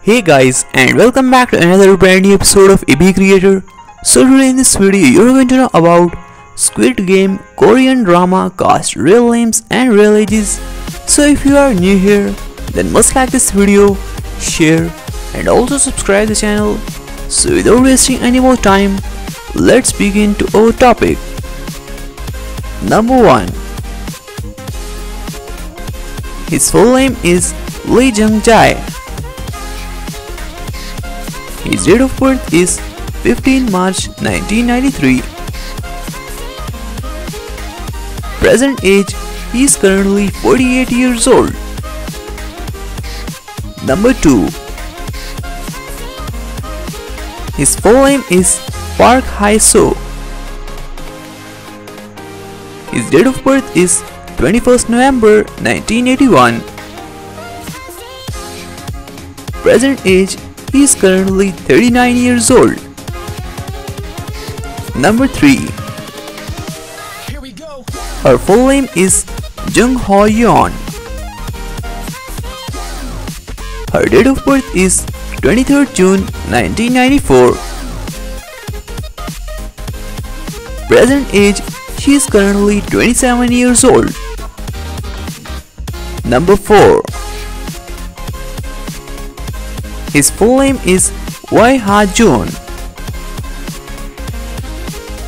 Hey guys and welcome back to another brand new episode of AB Creator. So today in this video you're going to know about Squid Game Korean drama cast real names and real ages. So if you are new here then must like this video, share and also subscribe the channel. So without wasting any more time, let's begin to our topic. Number 1 His full name is Lee Jung Jae. His date of birth is 15 March 1993. Present age he is currently 48 years old. Number 2 His full name is Park Hae Soo. His date of birth is 21st November 1981. Present age he is currently 39 years old. Number 3 Here we go. Her full name is Jung Ho Yeon. Her date of birth is 23rd June 1994. Present age she is currently 27 years old. Number 4 His full name is Wai Ha Jun.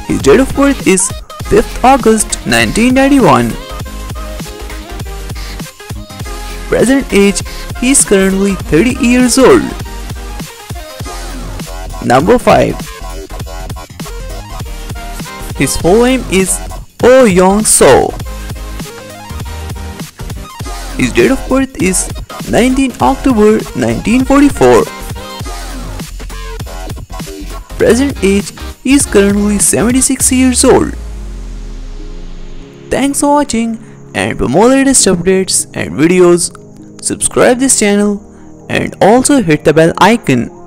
His date of birth is 5th August 1991. Present age he is currently 30 years old. Number 5 His full name is Oh Young So. His date of birth is 19 October 1944. Present age is currently 76 years old. Thanks for watching and for more latest updates and videos, subscribe this channel and also hit the bell icon